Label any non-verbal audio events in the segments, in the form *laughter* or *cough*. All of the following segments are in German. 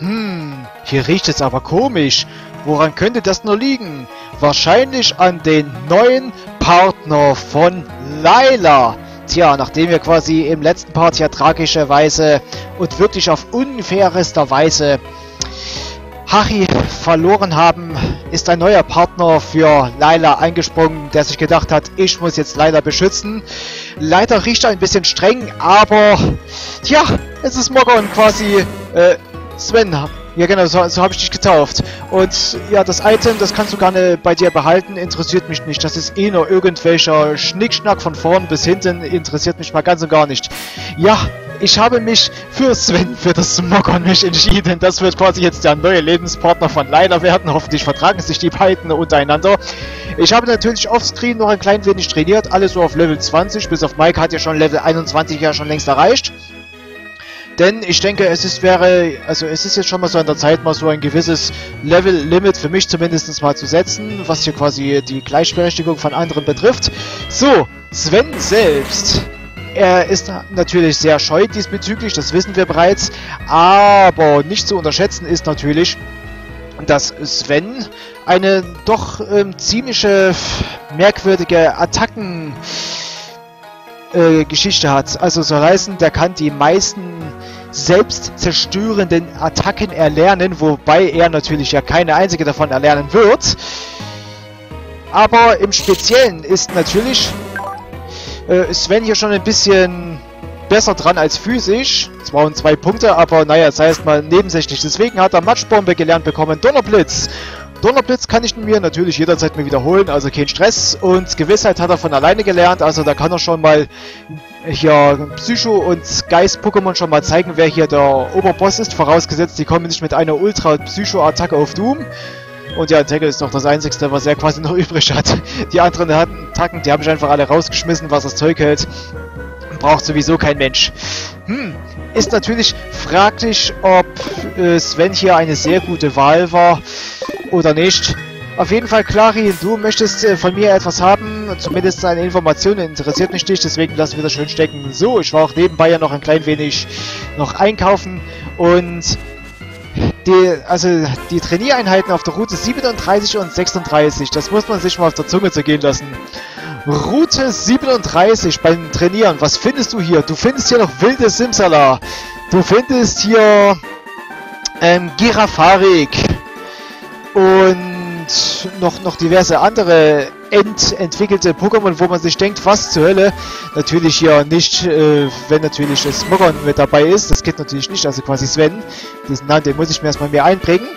Hm, hier riecht es aber komisch. Woran könnte das nur liegen? Wahrscheinlich an den neuen Partner von Laila. Tja, nachdem wir quasi im letzten Part ja tragischerweise und wirklich auf unfairester Weise Hachi verloren haben, ist ein neuer Partner für Laila eingesprungen, der sich gedacht hat, ich muss jetzt Laila beschützen. Leider riecht er ein bisschen streng, aber tja, es ist Morgan quasi äh, Sven. Ja genau, so, so habe ich dich getauft. Und ja, das Item, das kannst du gerne bei dir behalten, interessiert mich nicht. Das ist eh nur irgendwelcher Schnickschnack von vorn bis hinten, interessiert mich mal ganz und gar nicht. Ja, ich habe mich für Sven, für das Smogon mich entschieden. Das wird quasi jetzt der neue Lebenspartner von Leila werden. Hoffentlich vertragen sich die beiden untereinander. Ich habe natürlich offscreen noch ein klein wenig trainiert. Alles so auf Level 20. Bis auf Mike hat ja schon Level 21 ja schon längst erreicht. Denn ich denke, es ist wäre, also es ist jetzt schon mal so an der Zeit, mal so ein gewisses Level-Limit für mich zumindest mal zu setzen, was hier quasi die Gleichberechtigung von anderen betrifft. So, Sven selbst er ist natürlich sehr scheu diesbezüglich, das wissen wir bereits. Aber nicht zu unterschätzen ist natürlich, dass Sven eine doch ähm, ziemliche merkwürdige Attacken äh, Geschichte hat. Also so heißen, der kann die meisten selbstzerstörenden Attacken erlernen, wobei er natürlich ja keine einzige davon erlernen wird. Aber im Speziellen ist natürlich äh, Sven hier schon ein bisschen besser dran als physisch. Zwar um zwei Punkte, aber naja, sei es mal nebensächlich. Deswegen hat er Matschbombe gelernt bekommen. Donnerblitz. Donnerblitz kann ich mir natürlich jederzeit mir wiederholen, also kein Stress. Und Gewissheit hat er von alleine gelernt, also da kann er schon mal hier Psycho- und Geist-Pokémon schon mal zeigen, wer hier der Oberboss ist. Vorausgesetzt, die kommen nicht mit einer Ultra-Psycho-Attacke auf Doom. Und ja, Tackle ist doch das einzigste, was er quasi noch *laughs* übrig hat. Die anderen Attacken, die habe ich einfach alle rausgeschmissen, was das Zeug hält. Braucht sowieso kein Mensch. Hm, ist natürlich fraglich, ob äh, Sven hier eine sehr gute Wahl war oder nicht. Auf jeden Fall, Clary, du möchtest äh, von mir etwas haben, zumindest eine Information, interessiert mich nicht, deswegen lassen wir das schön stecken. So, ich war auch nebenbei ja noch ein klein wenig noch einkaufen und die, also die Trainiereinheiten auf der Route 37 und 36, das muss man sich mal auf der Zunge zergehen lassen. Route 37 beim Trainieren, was findest du hier? Du findest hier noch wilde Simsala. Du findest hier ähm, Girafarik und noch, noch diverse andere entwickelte Pokémon, wo man sich denkt, was zur Hölle. Natürlich hier nicht, äh, wenn natürlich das Smogon mit dabei ist. Das geht natürlich nicht, also quasi Sven. Diesen Namen, den muss ich mir erstmal mehr einprägen.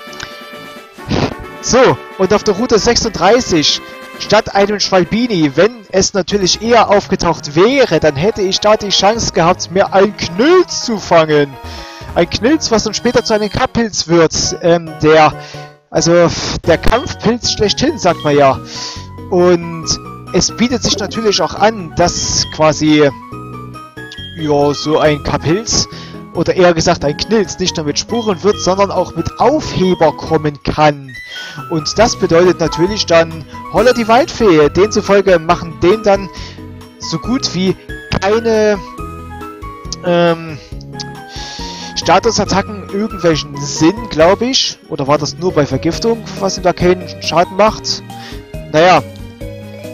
So, und auf der Route 36, statt einem Schwalbini, wenn es natürlich eher aufgetaucht wäre, dann hätte ich da die Chance gehabt, mir ein Knilz zu fangen. Ein Knilz, was dann später zu einem Kapilz wird, ähm, der, also, der Kampfpilz schlechthin, sagt man ja. Und es bietet sich natürlich auch an, dass quasi ja, so ein Kapilz oder eher gesagt ein Knilz nicht nur mit Spuren wird, sondern auch mit Aufheber kommen kann. Und das bedeutet natürlich dann Holler die Waldfee. Demzufolge machen dem dann so gut wie keine ähm, Statusattacken irgendwelchen Sinn, glaube ich. Oder war das nur bei Vergiftung, was ihm da keinen Schaden macht? Naja,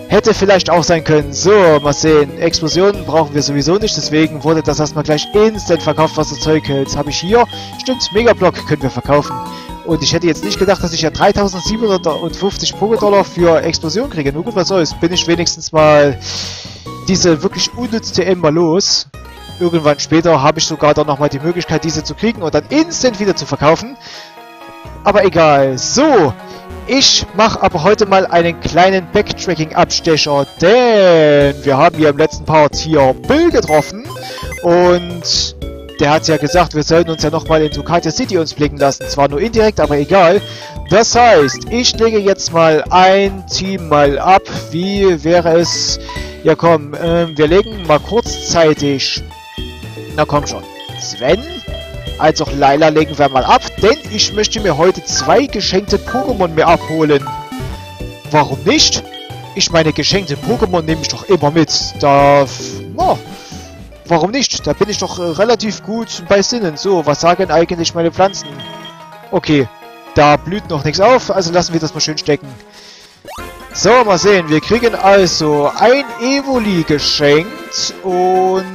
Hätte vielleicht auch sein können. So, mal sehen. Explosionen brauchen wir sowieso nicht, deswegen wurde das erstmal gleich instant verkauft, was das Zeug hält. Habe ich hier. Stimmt, Megablock können wir verkaufen. Und ich hätte jetzt nicht gedacht, dass ich ja 3750 Pokédollar für Explosion kriege. Nur gut, was soll's. Bin ich wenigstens mal diese wirklich unnütze TM mal los. Irgendwann später habe ich sogar dann nochmal die Möglichkeit, diese zu kriegen und dann instant wieder zu verkaufen. Aber egal. So, ich mache aber heute mal einen kleinen Backtracking-Abstecher, denn wir haben hier im letzten Part hier Bill getroffen und der hat ja gesagt, wir sollen uns ja nochmal in Ducatia City uns blicken lassen. Zwar nur indirekt, aber egal. Das heißt, ich lege jetzt mal ein Team mal ab. Wie wäre es... Ja komm, ähm, wir legen mal kurzzeitig... Na komm schon. Sven als auch Laila legen wir mal ab, denn ich möchte mir heute zwei geschenkte Pokémon mehr abholen. Warum nicht? Ich meine, geschenkte Pokémon nehme ich doch immer mit. Da... Oh, warum nicht? Da bin ich doch äh, relativ gut bei Sinnen. So, was sagen eigentlich meine Pflanzen? Okay, da blüht noch nichts auf, also lassen wir das mal schön stecken. So, mal sehen. Wir kriegen also ein Evoli geschenkt und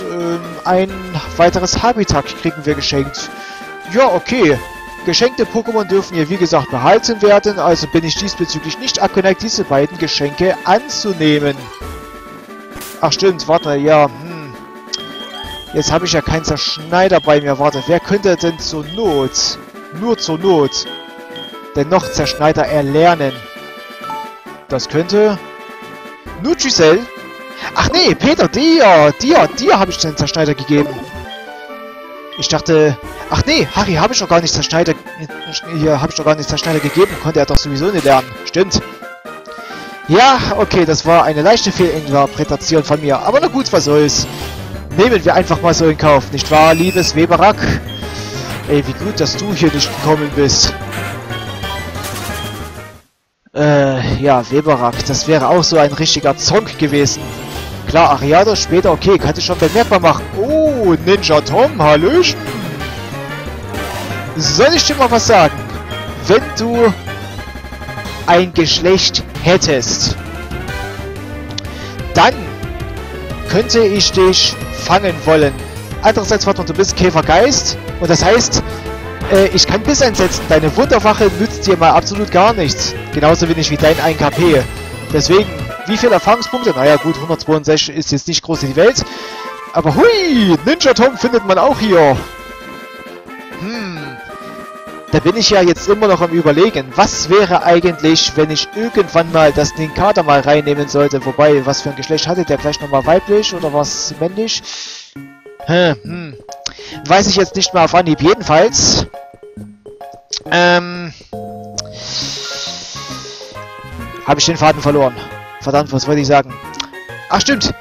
ähm, ein weiteres Habitat kriegen wir geschenkt. Ja, okay. Geschenkte Pokémon dürfen hier wie gesagt behalten werden, also bin ich diesbezüglich nicht abgeneigt, diese beiden Geschenke anzunehmen. Ach stimmt, warte, ja, hm. Jetzt habe ich ja keinen Zerschneider bei mir, warte, wer könnte denn zur Not, nur zur Not, denn noch Zerschneider erlernen? Das könnte... Nur? Ach nee, Peter, dir, dir, dir habe ich den Zerschneider gegeben. Ich dachte... Ach nee, Harry habe ich doch gar nicht Zerschneider... Hier habe ich doch gar nicht Zerschneider gegeben. Konnte er doch sowieso nicht lernen. Stimmt. Ja, okay, das war eine leichte Fehlinterpretation von mir. Aber na gut, was soll's. Nehmen wir einfach mal so in Kauf, nicht wahr, liebes Weberack? Ey, wie gut, dass du hier nicht gekommen bist. Äh, ja, Weberack, das wäre auch so ein richtiger Zonk gewesen. Klar, Ariado später, okay, kann ich schon bemerkbar machen. Oh, Ninja Tom, Hallöchen. Soll ich dir mal was sagen? Wenn du ein Geschlecht hättest, dann könnte ich dich fangen wollen. Andererseits, warte mal, du bist Käfergeist und das heißt, äh, ich kann Biss einsetzen. Deine Wunderwache nützt dir mal absolut gar nichts. Genauso wenig wie dein 1 KP. Deswegen, wie viele Erfahrungspunkte? Naja gut, 162 ist jetzt nicht groß in die Welt. Aber hui, Ninja Tom findet man auch hier. Da bin ich ja jetzt immer noch am überlegen, was wäre eigentlich, wenn ich irgendwann mal das Ninkata mal reinnehmen sollte. Wobei, was für ein Geschlecht hatte der gleich nochmal weiblich oder was männlich? Hm, hm. Weiß ich jetzt nicht mehr auf Anhieb. Jedenfalls... Ähm... Habe ich den Faden verloren. Verdammt, was wollte ich sagen? Ach, stimmt.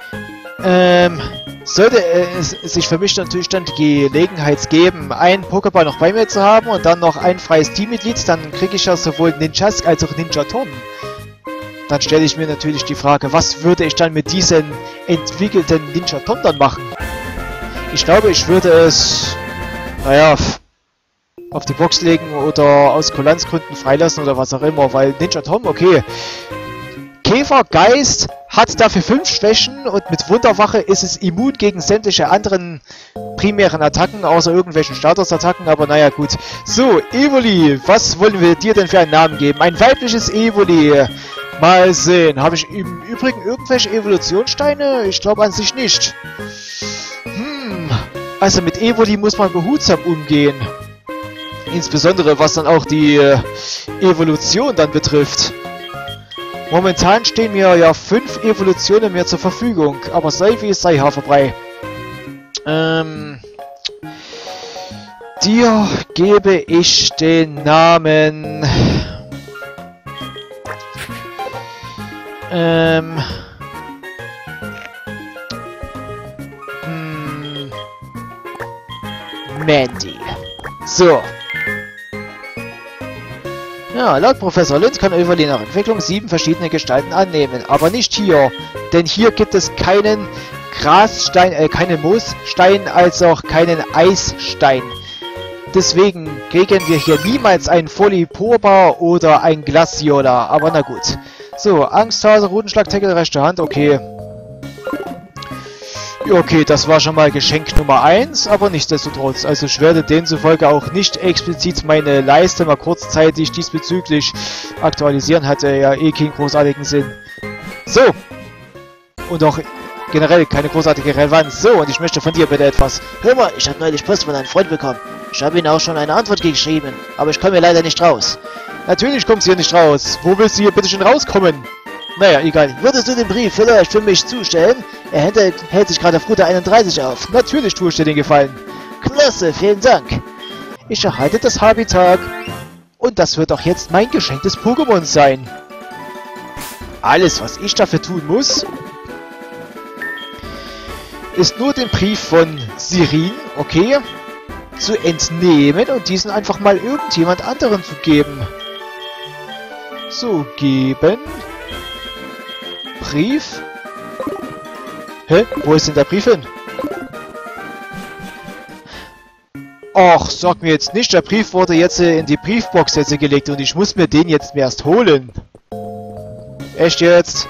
Ähm... Sollte es sich für mich natürlich dann die Gelegenheit geben, einen Pokéball noch bei mir zu haben und dann noch ein freies Teammitglied, dann kriege ich ja sowohl Ninjask als auch Ninja Tom. Dann stelle ich mir natürlich die Frage, was würde ich dann mit diesem entwickelten Ninja Tom dann machen? Ich glaube, ich würde es, naja, auf die Box legen oder aus Kulanzgründen freilassen oder was auch immer, weil Ninja Tom, okay. Käfer, Geist hat dafür fünf Schwächen und mit Wunderwache ist es immun gegen sämtliche anderen primären Attacken, außer irgendwelchen Status-Attacken, aber naja, gut. So, Evoli, was wollen wir dir denn für einen Namen geben? Ein weibliches Evoli. Mal sehen. Habe ich im Übrigen irgendwelche Evolutionssteine? Ich glaube an sich nicht. Also mit Evoli muss man behutsam umgehen. Insbesondere was dann auch die äh, Evolution dann betrifft. Momentan stehen mir ja fünf Evolutionen mehr zur Verfügung, aber sei wie es sei, Haferbrei. Ähm, dir gebe ich den Namen... Ähm... Mandy. So. Ja, laut Professor Lind kann Överly nach Entwicklung sieben verschiedene Gestalten annehmen, aber nicht hier, denn hier gibt es keinen Grasstein, äh, keinen Moosstein, als auch keinen Eisstein. Deswegen kriegen wir hier niemals einen Folipoba oder ein Glaciola, aber na gut. So, Angsthase, Rudenschlag, Tackle, rechte Hand, okay. Okay, das war schon mal Geschenk Nummer 1, aber nichtsdestotrotz. Also ich werde demzufolge auch nicht explizit meine Leiste mal kurzzeitig diesbezüglich aktualisieren. Hatte ja eh keinen großartigen Sinn. So. Und auch generell keine großartige Relevanz. So, und ich möchte von dir bitte etwas. Hör mal, ich habe neulich Post von einem Freund bekommen. Ich habe ihm auch schon eine Antwort geschrieben, aber ich komme hier leider nicht raus. Natürlich kommst du hier nicht raus. Wo willst du hier bitte schon rauskommen? Naja, egal. Würdest du den Brief vielleicht für mich zustellen? Er hält, hält sich gerade auf Route 31 auf. Natürlich tue ich dir den Gefallen. Klasse, vielen Dank. Ich erhalte das Habitat. Und das wird auch jetzt mein geschenktes Pokémon sein. Alles, was ich dafür tun muss, ist nur den Brief von Sirin, okay, zu entnehmen und diesen einfach mal irgendjemand anderen zu geben. So, geben. Brief? Hä? Wo ist denn der Brief hin? Och, sag mir jetzt nicht, der Brief wurde jetzt äh, in die Briefbox jetzt gelegt und ich muss mir den jetzt erst holen. Echt jetzt?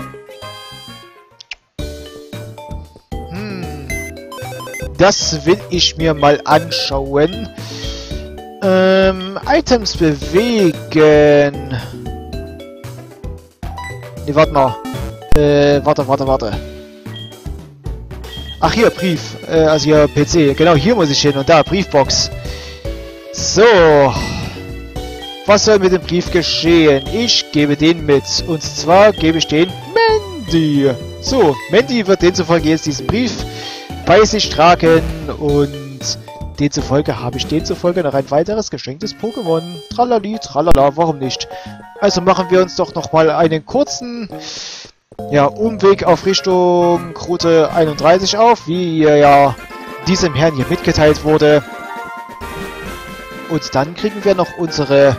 Hm. Das will ich mir mal anschauen. Ähm, Items bewegen. Ne, warte mal. Äh, warte, warte, warte. Ach, hier, Brief. Äh, also hier, PC. Genau, hier muss ich hin. Und da, Briefbox. So. Was soll mit dem Brief geschehen? Ich gebe den mit. Und zwar gebe ich den Mandy. So, Mandy wird demzufolge jetzt diesen Brief bei sich tragen. Und demzufolge habe ich demzufolge noch ein weiteres geschenktes Pokémon. Tralali, tralala, warum nicht? Also machen wir uns doch nochmal einen kurzen ja, Umweg auf Richtung Route 31 auf, wie ihr ja diesem Herrn hier mitgeteilt wurde. Und dann kriegen wir noch unsere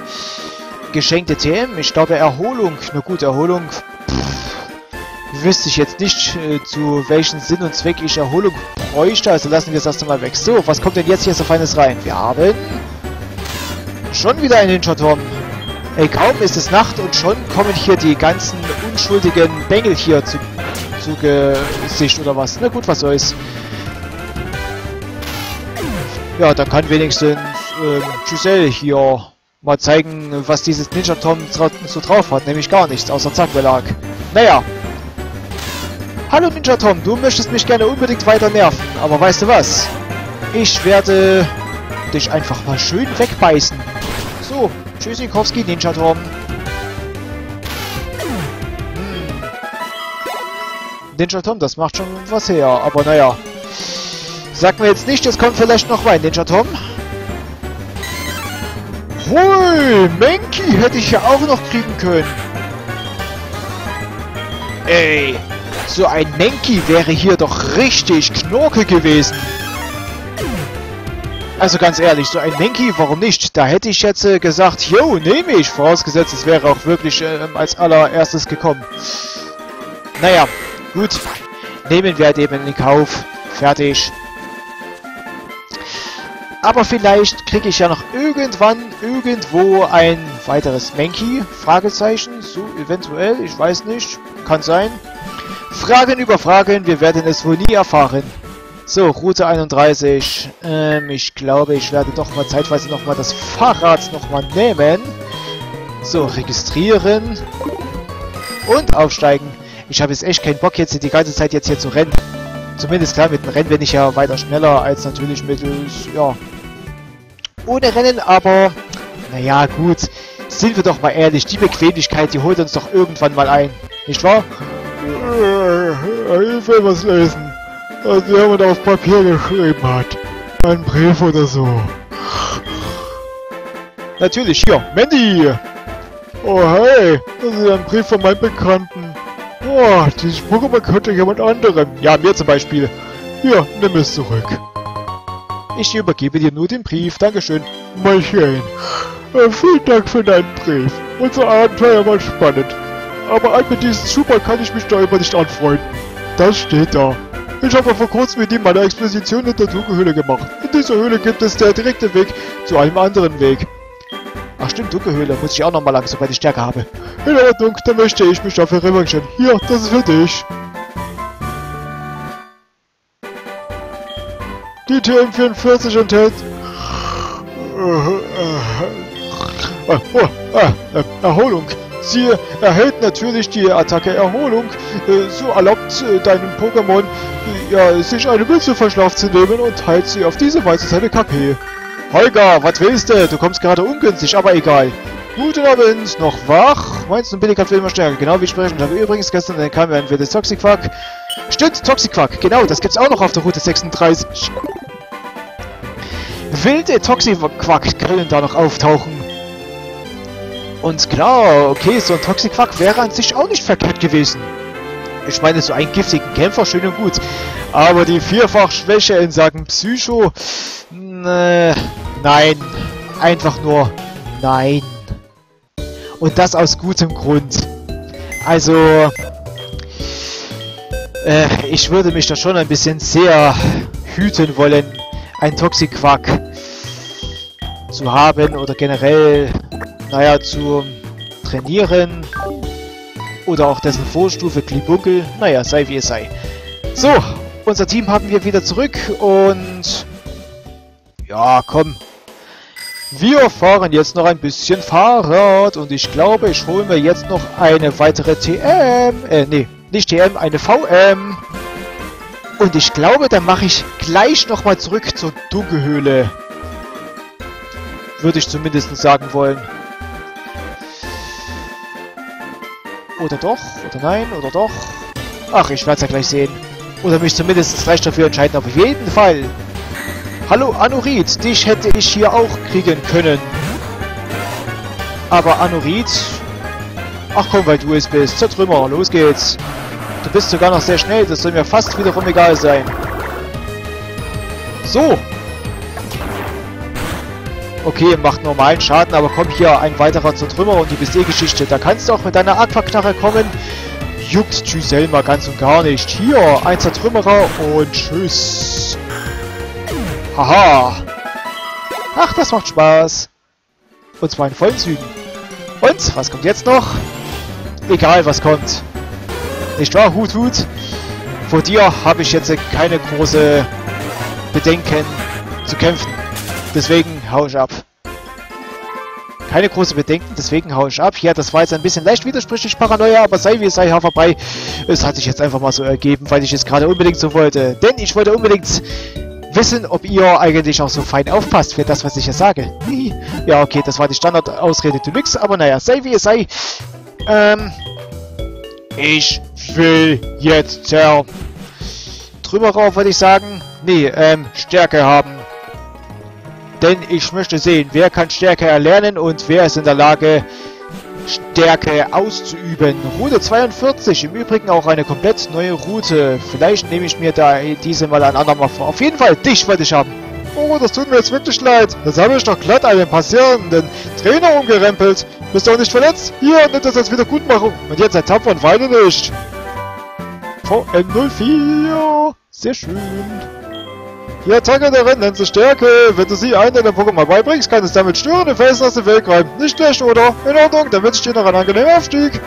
geschenkte TM. Ich glaube Erholung, eine gute Erholung. Pff, wüsste ich jetzt nicht, äh, zu welchem Sinn und Zweck ich Erholung bräuchte. Also lassen wir es erst einmal weg. So, was kommt denn jetzt hier so Feines rein? Wir haben schon wieder einen Ninja-Turm. Ey, kaum ist es Nacht und schon kommen hier die ganzen unschuldigen Bengel hier zu, zu Gesicht oder was. Na gut, was soll's. Ja, da kann wenigstens ähm, Giselle hier mal zeigen, was dieses Ninja Tom so drauf hat. Nämlich gar nichts, außer Zackbelag. Naja. Hallo Ninja Tom, du möchtest mich gerne unbedingt weiter nerven. Aber weißt du was? Ich werde dich einfach mal schön wegbeißen. So, Tschüssikowski, Ninja Tom. Hm. Ninja Tom, das macht schon was her, aber naja. Sag mir jetzt nicht, es kommt vielleicht noch Wein, Ninja Tom. Hui, Menki hätte ich ja auch noch kriegen können. Ey, so ein Menki wäre hier doch richtig Knorke gewesen. Also ganz ehrlich, so ein Menki, warum nicht? Da hätte ich jetzt äh, gesagt, yo, nehme ich. Vorausgesetzt, es wäre auch wirklich äh, als allererstes gekommen. Naja, gut. Nehmen wir halt eben in Kauf. Fertig. Aber vielleicht kriege ich ja noch irgendwann irgendwo ein weiteres Menki. Fragezeichen. So, eventuell. Ich weiß nicht. Kann sein. Fragen über Fragen. Wir werden es wohl nie erfahren. So, Route 31. Ähm, ich glaube, ich werde doch mal zeitweise nochmal das Fahrrad nochmal nehmen. So, registrieren. Und aufsteigen. Ich habe jetzt echt keinen Bock, jetzt die ganze Zeit jetzt hier zu rennen. Zumindest klar, mit dem Rennen bin ich ja weiter schneller als natürlich mittels, ja, ohne Rennen, aber, naja, gut. Sind wir doch mal ehrlich, die Bequemlichkeit, die holt uns doch irgendwann mal ein. Nicht wahr? Ich will was lesen was jemand auf Papier geschrieben hat. Ein Brief oder so. Natürlich, hier, Mandy! Oh hey, das ist ein Brief von meinem Bekannten. Oh, dieses Pokémon könnte jemand anderem. Ja, mir zum Beispiel. Hier, nimm es zurück. Ich übergebe dir nur den Brief, Dankeschön. Mal schön. Äh, vielen Dank für deinen Brief. Unser Abenteuer war spannend. Aber mit diesem Super kann ich mich da immer nicht anfreunden. Das steht da. Ich habe vor kurzem mit ihm eine Exposition in der Dunkelhöhle gemacht. In dieser Höhle gibt es der direkte Weg zu einem anderen Weg. Ach stimmt, Dunkelhöhle. Muss ich auch nochmal lang, sobald ich Stärke habe. In Ordnung, dann möchte ich mich dafür revanchieren. Hier, das ist für dich. Die TM44 enthält... Oh, oh, ah, Erholung. Sie erhält natürlich die Attacke Erholung. Äh, so erlaubt äh, deinem Pokémon äh, ja, sich eine Münze verschlafft zu nehmen und teilt sie auf diese Weise seine KP. Holger, was willst du? Du kommst gerade ungünstig, aber egal. Guten Abend, noch wach? Meinst du, Billigkeit will immer stärker? Genau wie ich sprechen habe. Übrigens, gestern kam mir ein wildes Toxiquack. Stimmt, Toxiquack, genau, das gibt's auch noch auf der Route 36. Wilde Toxiquack-Grillen da noch auftauchen. Und klar, okay, so ein Toxiquack wäre an sich auch nicht verkehrt gewesen. Ich meine, so einen giftigen Kämpfer, schön und gut. Aber die Vierfach-Schwäche in Sachen Psycho... Ne, nein. Einfach nur nein. Und das aus gutem Grund. Also... Äh, ich würde mich da schon ein bisschen sehr hüten wollen, ein Toxiquack zu haben oder generell, naja, zu trainieren. Oder auch dessen Vorstufe Klibunkel. Naja, sei wie es sei. So, unser Team haben wir wieder zurück und... Ja, komm. Wir fahren jetzt noch ein bisschen Fahrrad und ich glaube, ich hole mir jetzt noch eine weitere TM. Äh, nee, nicht TM, eine VM. Und ich glaube, dann mache ich gleich nochmal zurück zur Dunkelhöhle. Würde ich zumindest sagen wollen. Oder doch? Oder nein? Oder doch? Ach, ich werde es ja gleich sehen. Oder mich zumindest gleich dafür entscheiden. Auf jeden Fall. Hallo Anurit, dich hätte ich hier auch kriegen können. Aber Anurit... Ach komm, weil du es bist. Zertrümmer, los geht's. Du bist sogar noch sehr schnell, das soll mir fast wiederum egal sein. So. Okay, macht normalen Schaden, aber komm hier, ein weiterer Zertrümmer und du bist eh Geschichte. Da kannst du auch mit deiner Aquaknarre kommen. Juckt Giselle mal ganz und gar nicht. Hier, ein Zertrümmerer und tschüss. Haha. Ach, das macht Spaß. Und zwar in vollen Zügen. Und, was kommt jetzt noch? Egal, was kommt. Nicht wahr, Hut Hut? Vor dir habe ich jetzt keine große Bedenken zu kämpfen. Deswegen hau ich ab. Keine große Bedenken, deswegen hau ich ab. Ja, das war jetzt ein bisschen leicht widersprüchlich Paranoia, aber sei wie es sei, vorbei. Es hat sich jetzt einfach mal so ergeben, weil ich es gerade unbedingt so wollte. Denn ich wollte unbedingt wissen, ob ihr eigentlich auch so fein aufpasst für das, was ich hier sage. *laughs* ja, okay, das war die Standardausrede Deluxe, aber naja, sei wie es sei. Ähm, ich will jetzt der Trümmerer, würde ich sagen. Nee, ähm, Stärke haben. Denn ich möchte sehen, wer kann Stärke erlernen und wer ist in der Lage, Stärke auszuüben. Route 42, im Übrigen auch eine komplett neue Route. Vielleicht nehme ich mir da diese mal ein andermal vor. Auf jeden Fall, dich wollte ich haben. Oh, das tut mir jetzt wirklich leid. Das habe ich doch glatt einen passierenden Trainer umgerempelt. Bist du auch nicht verletzt? Hier, nimm das als Wiedergutmachung. Und jetzt seid tapfer und weine nicht. VM04. Sehr schön. Die Attacke der Rennlense Stärke. Wenn du sie einen deiner Pokémon beibringst, kann es damit störende Felsen aus dem Weg räumen. Nicht schlecht, oder? In Ordnung, ich dir noch einen angenehmen Aufstieg.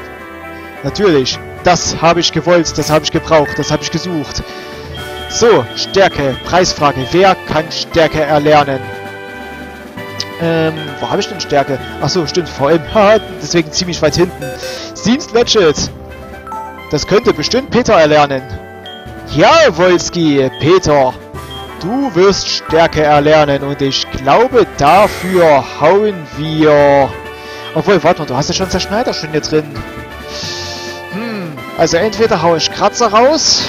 Natürlich. Das habe ich gewollt, das habe ich gebraucht, das habe ich gesucht. So, Stärke. Preisfrage. Wer kann Stärke erlernen? Ähm, wo habe ich denn Stärke? Achso, stimmt, VM. *laughs* deswegen ziemlich weit hinten. Dienst Legit. Das könnte bestimmt Peter erlernen. Ja, Wolski, Peter. Du wirst Stärke erlernen und ich glaube, dafür hauen wir... Obwohl, warte mal, du hast ja schon Zerschneider schon hier drin. Hm, also entweder haue ich Kratzer raus...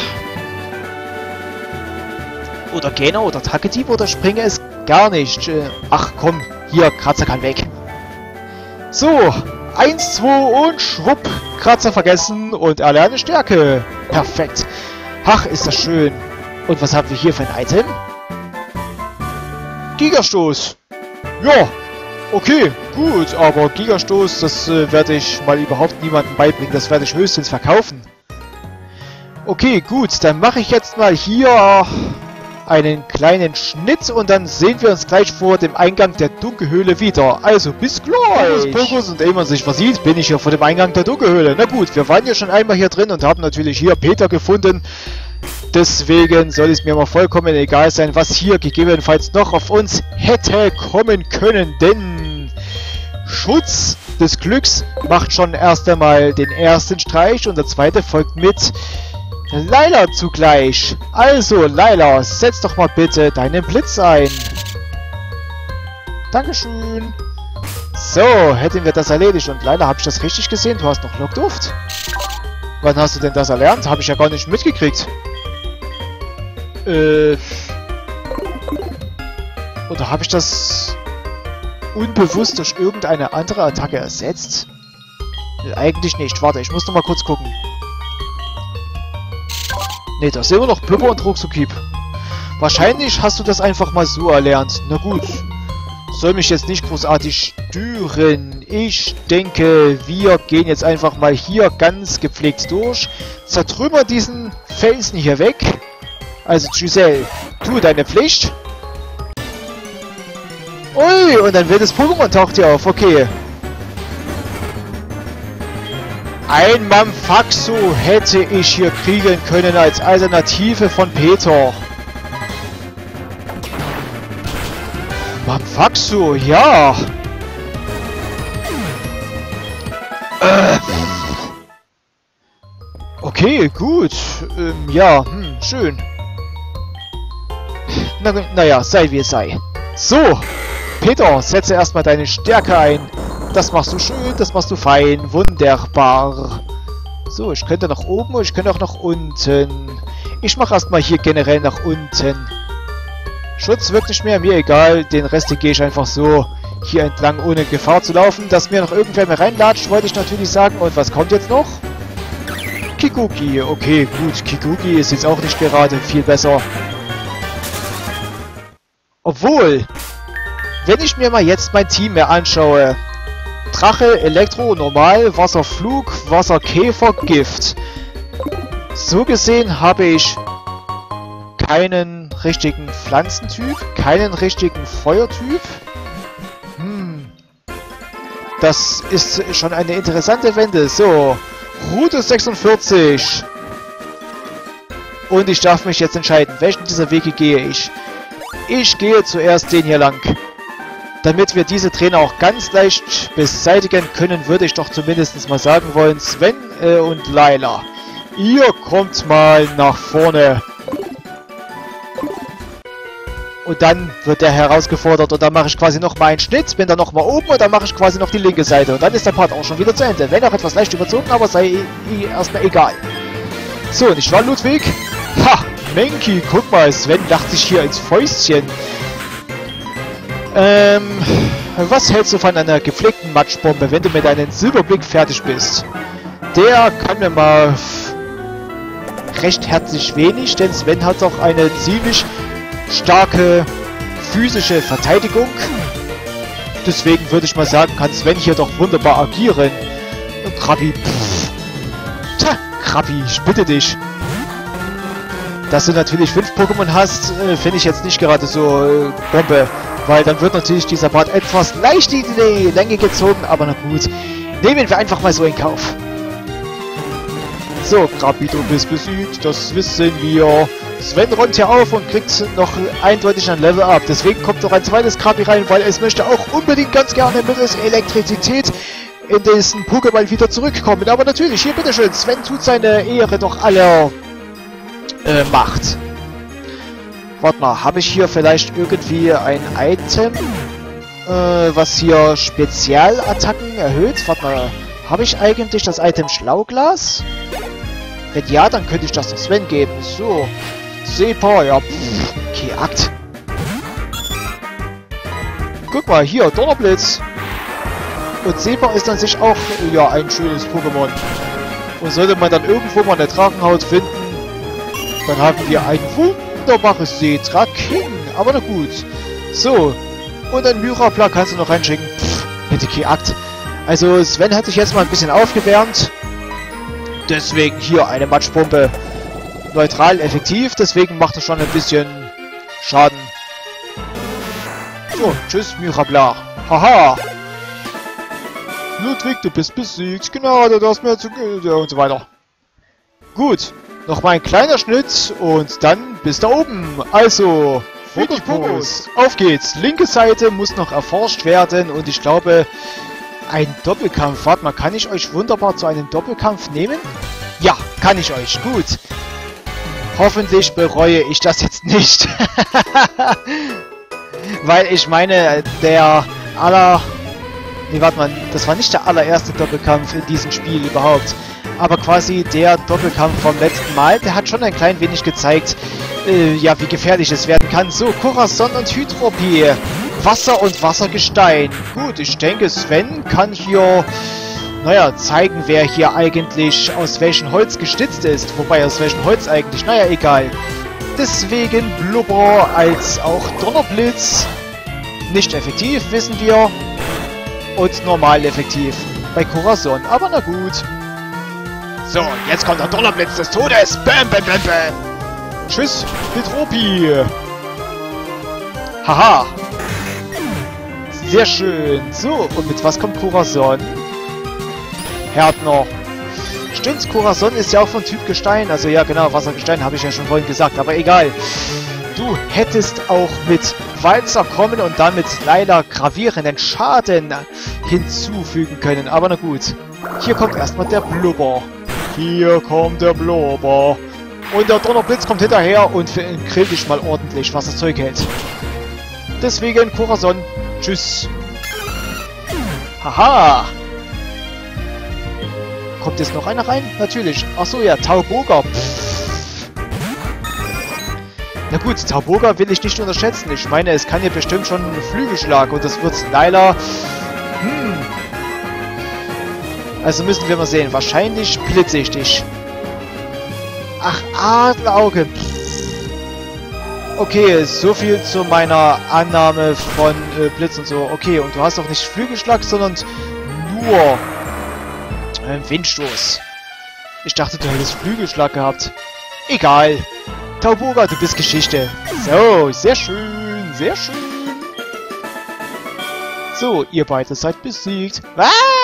Oder Gena oder Takedieb oder springe es gar nicht. Äh, ach komm, hier, Kratzer kann weg. So, 1, 2 und schwupp. Kratzer vergessen und erlerne Stärke. Perfekt. Ach, ist das schön. Und was haben wir hier für ein Item? Gigastoß. Ja, okay, gut, aber Gigastoß, das äh, werde ich mal überhaupt niemandem beibringen. Das werde ich höchstens verkaufen. Okay, gut, dann mache ich jetzt mal hier einen kleinen Schnitt und dann sehen wir uns gleich vor dem Eingang der Dunkelhöhle wieder. Also bis gleich! Pokus, und ehe man sich versieht, bin ich hier vor dem Eingang der Dunkelhöhle. Na gut, wir waren ja schon einmal hier drin und haben natürlich hier Peter gefunden. Deswegen soll es mir mal vollkommen egal sein, was hier gegebenenfalls noch auf uns hätte kommen können, denn Schutz des Glücks macht schon erst einmal den ersten Streich und der zweite folgt mit Laila zugleich. Also, Laila, setz doch mal bitte deinen Blitz ein. Dankeschön. So, hätten wir das erledigt. Und Laila, habe ich das richtig gesehen? Du hast noch Lockduft. Wann hast du denn das erlernt? Habe ich ja gar nicht mitgekriegt. Äh... Oder habe ich das unbewusst durch irgendeine andere Attacke ersetzt? Eigentlich nicht. Warte, ich muss noch mal kurz gucken. Ne, das ist immer noch Plumper und Ruckzuckieb. Wahrscheinlich hast du das einfach mal so erlernt. Na gut. Soll mich jetzt nicht großartig stören. Ich denke, wir gehen jetzt einfach mal hier ganz gepflegt durch. Zertrümmer diesen Felsen hier weg. Also Giselle, tu deine Pflicht. Ui, und ein wildes Pokémon taucht hier auf. Okay. Ein Mamfaxu hätte ich hier kriegen können als Alternative von Peter. Mamfaxu, ja. Äh. Okay, gut. Ähm, ja, hm, schön. Na, naja, sei wie es sei. So, Peter, setze erstmal deine Stärke ein. Das machst du schön, das machst du fein. Wunderbar. So, ich könnte nach oben und ich könnte auch nach unten. Ich mache erstmal hier generell nach unten. Schutz wirkt nicht mehr, mir egal. Den Rest gehe ich einfach so hier entlang, ohne Gefahr zu laufen. Dass mir noch irgendwer mehr reinlatscht, wollte ich natürlich sagen. Und was kommt jetzt noch? Kikuki. Okay, gut. Kikuki ist jetzt auch nicht gerade viel besser. Obwohl, wenn ich mir mal jetzt mein Team mehr anschaue, Drache, Elektro, Normal, Wasserflug, Wasserkäfer, Gift. So gesehen habe ich keinen richtigen Pflanzentyp, keinen richtigen Feuertyp. Hm. Das ist schon eine interessante Wende. So, Route 46. Und ich darf mich jetzt entscheiden, welchen dieser Wege gehe ich. Ich gehe zuerst den hier lang. Damit wir diese Trainer auch ganz leicht beseitigen können, würde ich doch zumindest mal sagen wollen, Sven äh, und Laila, ihr kommt mal nach vorne. Und dann wird der herausgefordert und dann mache ich quasi nochmal einen Schnitt, bin dann nochmal oben und dann mache ich quasi noch die linke Seite. Und dann ist der Part auch schon wieder zu Ende. Wenn auch etwas leicht überzogen, aber sei erstmal egal. So, nicht wahr, Ludwig? Ha! Menki, guck mal, Sven lacht sich hier ins Fäustchen. Ähm, was hältst du von einer gepflegten Matschbombe, wenn du mit deinem Silberblick fertig bist? Der kann mir mal recht herzlich wenig, denn Sven hat auch eine ziemlich starke physische Verteidigung. Deswegen würde ich mal sagen, kann Sven hier doch wunderbar agieren. Und Krabi, pff. Tja, Krabi, ich bitte dich. Dass du natürlich fünf Pokémon hast, äh, finde ich jetzt nicht gerade so äh, Bombe. Weil dann wird natürlich dieser Part etwas leicht in die Länge gezogen, aber na gut. Nehmen wir einfach mal so in Kauf. So, Krabi, du bist besiegt, das wissen wir. Sven räumt hier auf und kriegt noch eindeutig ein Level up. Deswegen kommt noch ein zweites Krabi rein, weil es möchte auch unbedingt ganz gerne mittels Elektrizität in diesen Pokéball wieder zurückkommen. Aber natürlich, hier bitteschön, Sven tut seine Ehre doch aller äh, Macht. Warte mal, habe ich hier vielleicht irgendwie ein Item, äh, was hier Spezialattacken erhöht? Warte mal, habe ich eigentlich das Item Schlauglas? Wenn ja, dann könnte ich das dem Sven geben. So, Sepa, ja, pff, okay, Akt. Guck mal, hier, Donnerblitz. Und Sepa ist an sich auch, ja, ein schönes Pokémon. Und sollte man dann irgendwo mal eine Drachenhaut finden, dann haben wir ein wunderbares Setra King. Aber na gut. So. Und ein Myrapla kannst du noch reinschicken. Pff, bitte Akt. Also Sven hat sich jetzt mal ein bisschen aufgewärmt. Deswegen hier eine Matschpumpe. Neutral, effektiv. Deswegen macht er schon ein bisschen Schaden. So, tschüss Myrapla. Haha. Ludwig, du bist besiegt. Genau, du hast mir zu... und so weiter. Gut. Nochmal ein kleiner Schnitt und dann bis da oben. Also, Fokus. Auf geht's. Linke Seite muss noch erforscht werden und ich glaube, ein Doppelkampf. Warte mal, kann ich euch wunderbar zu einem Doppelkampf nehmen? Ja, kann ich euch. Gut. Hoffentlich bereue ich das jetzt nicht. *laughs* Weil ich meine, der aller... Nee, warte mal, das war nicht der allererste Doppelkampf in diesem Spiel überhaupt aber quasi der Doppelkampf vom letzten Mal, der hat schon ein klein wenig gezeigt, äh, ja, wie gefährlich es werden kann. So, Corazon und Hydropie. Wasser und Wassergestein. Gut, ich denke, Sven kann hier, naja, zeigen, wer hier eigentlich aus welchem Holz gestützt ist. Wobei aus welchem Holz eigentlich, naja, egal. Deswegen Blubber als auch Donnerblitz. Nicht effektiv, wissen wir. Und normal effektiv bei Corazon. Aber na gut. So, jetzt kommt der Donnerblitz des Todes. Bam, bam, bam, bam. Tschüss, Petropi. Haha. Sehr schön. So, und mit was kommt Corazon? Härtner. Stimmt, Corazon ist ja auch von Typ Gestein. Also ja, genau, Wassergestein habe ich ja schon vorhin gesagt. Aber egal. Du hättest auch mit Walzer kommen und dann mit Laila gravierenden Schaden hinzufügen können. Aber na gut. Hier kommt erstmal der Blubber. Hier kommt der Blubber. Und der Donnerblitz kommt hinterher und grillt dich mal ordentlich, was das Zeug hält. Deswegen, Corazon, tschüss. Haha. Kommt jetzt noch einer rein? Natürlich. Achso, ja, Tauboga. Na gut, Tauboga will ich nicht unterschätzen. Ich meine, es kann hier bestimmt schon ein Flügelschlag und das wird leider... Hm. Also müssen wir mal sehen. Wahrscheinlich blitze ich dich. Ach, Adlerauge. Okay, so viel zu meiner Annahme von äh, Blitz und so. Okay, und du hast auch nicht Flügelschlag, sondern nur äh, Windstoß. Ich dachte, du hättest Flügelschlag gehabt. Egal. Tauboga, du bist Geschichte. So, sehr schön, sehr schön. So, ihr beide seid besiegt. Was?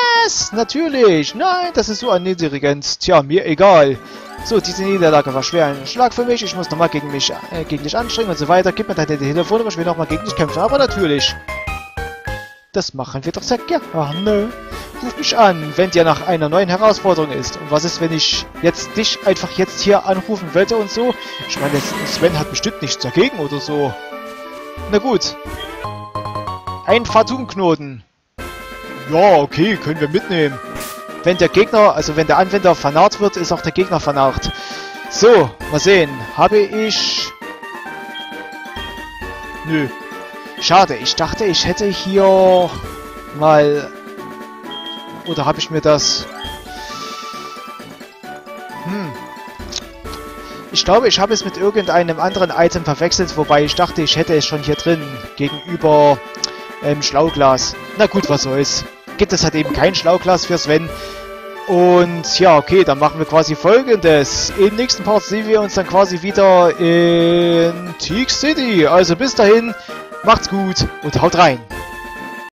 Natürlich. Nein, das ist so ein Niedrigend. Tja, mir egal. So, diese Niederlage war schwer ein Schlag für mich. Ich muss nochmal gegen mich, äh, gegen dich anstrengen und so weiter. Gib mir deine Telefonnummer, ich will nochmal gegen dich kämpfen. Aber natürlich. Das machen wir doch sehr gerne. Ach, nö. Ruf mich an, wenn dir nach einer neuen Herausforderung ist. Und was ist, wenn ich jetzt dich einfach jetzt hier anrufen wollte und so? Ich meine, Sven hat bestimmt nichts dagegen oder so. Na gut. Ein Phantomknoten. Ja, okay, können wir mitnehmen wenn der Gegner, also wenn der Anwender vernarrt wird, ist auch der Gegner vernarrt. So, mal sehen. Habe ich... Nö. Schade, ich dachte, ich hätte hier mal... Oder habe ich mir das... Hm. Ich glaube, ich habe es mit irgendeinem anderen Item verwechselt, wobei ich dachte, ich hätte es schon hier drin, gegenüber ähm, Schlauglas. Na gut, was soll's gibt es halt eben kein Schlauglas für Sven. Und ja, okay, dann machen wir quasi folgendes. Im nächsten Part sehen wir uns dann quasi wieder in Teak City. Also bis dahin, macht's gut und haut rein.